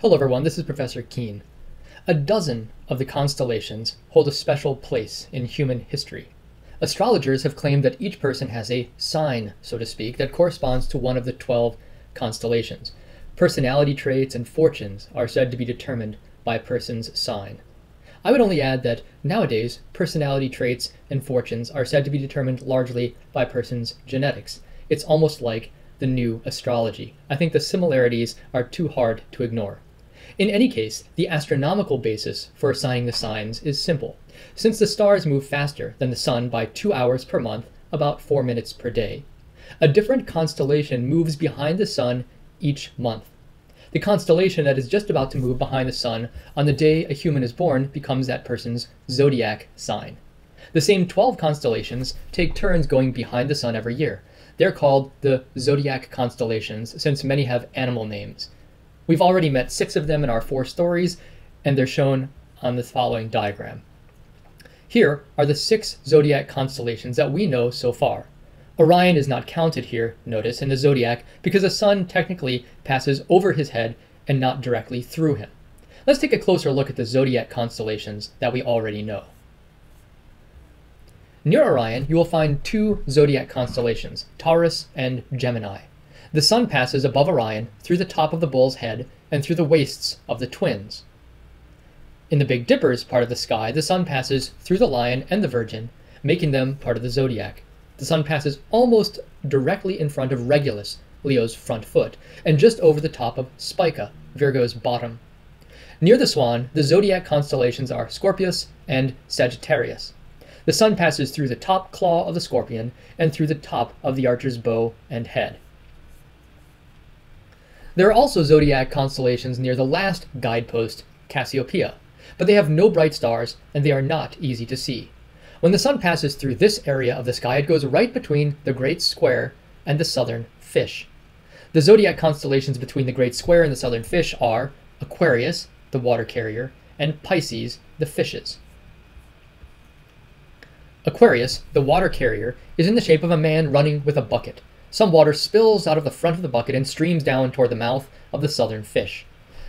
Hello everyone, this is Professor Kuehn. A dozen of the constellations hold a special place in human history. Astrologers have claimed that each person has a sign, so to speak, that corresponds to one of the 12 constellations. Personality traits and fortunes are said to be determined by a person's sign. I would only add that nowadays, personality traits and fortunes are said to be determined largely by a person's genetics. It's almost like the new astrology. I think the similarities are too hard to ignore. In any case, the astronomical basis for assigning the signs is simple. Since the stars move faster than the sun by two hours per month, about four minutes per day, a different constellation moves behind the sun each month. The constellation that is just about to move behind the sun on the day a human is born becomes that person's zodiac sign. The same 12 constellations take turns going behind the sun every year. They're called the zodiac constellations since many have animal names. We've already met six of them in our four stories, and they're shown on the following diagram. Here are the six zodiac constellations that we know so far. Orion is not counted here, notice, in the zodiac because the sun technically passes over his head and not directly through him. Let's take a closer look at the zodiac constellations that we already know. Near Orion, you will find two zodiac constellations, Taurus and Gemini. The sun passes above Orion, through the top of the bull's head, and through the waists of the twins. In the Big Dipper's part of the sky, the sun passes through the lion and the virgin, making them part of the zodiac. The sun passes almost directly in front of Regulus, Leo's front foot, and just over the top of Spica, Virgo's bottom. Near the swan, the zodiac constellations are Scorpius and Sagittarius. The sun passes through the top claw of the scorpion and through the top of the archer's bow and head. There are also zodiac constellations near the last guidepost, Cassiopeia, but they have no bright stars and they are not easy to see. When the sun passes through this area of the sky, it goes right between the Great Square and the Southern Fish. The zodiac constellations between the Great Square and the Southern Fish are Aquarius, the water carrier, and Pisces, the fishes. Aquarius, the water carrier, is in the shape of a man running with a bucket. Some water spills out of the front of the bucket and streams down toward the mouth of the southern fish.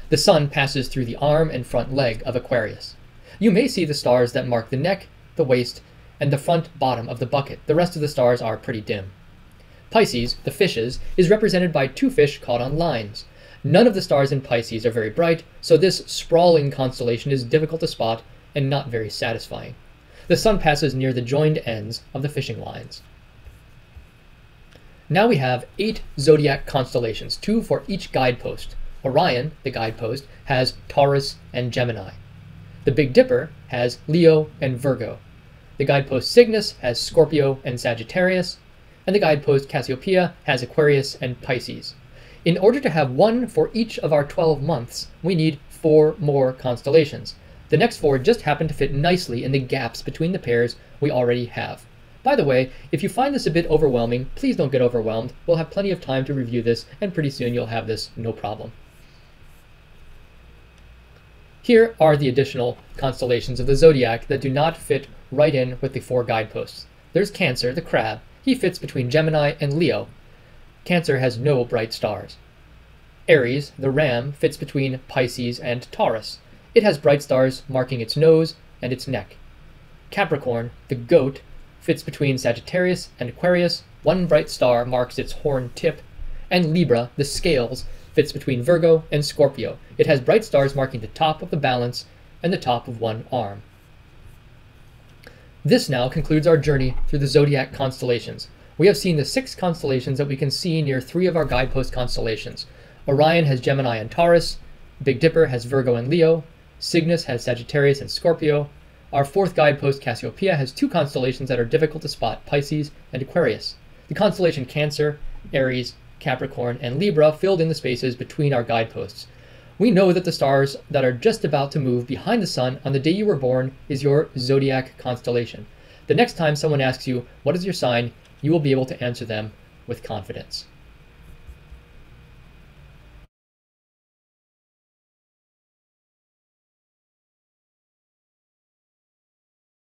The sun passes through the arm and front leg of Aquarius. You may see the stars that mark the neck, the waist, and the front bottom of the bucket. The rest of the stars are pretty dim. Pisces, the fishes, is represented by two fish caught on lines. None of the stars in Pisces are very bright, so this sprawling constellation is difficult to spot and not very satisfying. The sun passes near the joined ends of the fishing lines. Now we have eight zodiac constellations, two for each guidepost. Orion, the guidepost, has Taurus and Gemini. The Big Dipper has Leo and Virgo. The guidepost Cygnus has Scorpio and Sagittarius. And the guidepost Cassiopeia has Aquarius and Pisces. In order to have one for each of our 12 months, we need four more constellations. The next four just happen to fit nicely in the gaps between the pairs we already have. By the way, if you find this a bit overwhelming, please don't get overwhelmed. We'll have plenty of time to review this, and pretty soon you'll have this no problem. Here are the additional constellations of the zodiac that do not fit right in with the four guideposts. There's Cancer, the crab. He fits between Gemini and Leo. Cancer has no bright stars. Aries, the ram, fits between Pisces and Taurus. It has bright stars marking its nose and its neck. Capricorn, the goat, fits between Sagittarius and Aquarius, one bright star marks its horn tip, and Libra, the scales, fits between Virgo and Scorpio. It has bright stars marking the top of the balance and the top of one arm. This now concludes our journey through the zodiac constellations. We have seen the six constellations that we can see near three of our guidepost constellations. Orion has Gemini and Taurus, Big Dipper has Virgo and Leo, Cygnus has Sagittarius and Scorpio, our fourth guidepost, Cassiopeia, has two constellations that are difficult to spot Pisces and Aquarius. The constellation Cancer, Aries, Capricorn, and Libra filled in the spaces between our guideposts. We know that the stars that are just about to move behind the sun on the day you were born is your zodiac constellation. The next time someone asks you, What is your sign? you will be able to answer them with confidence.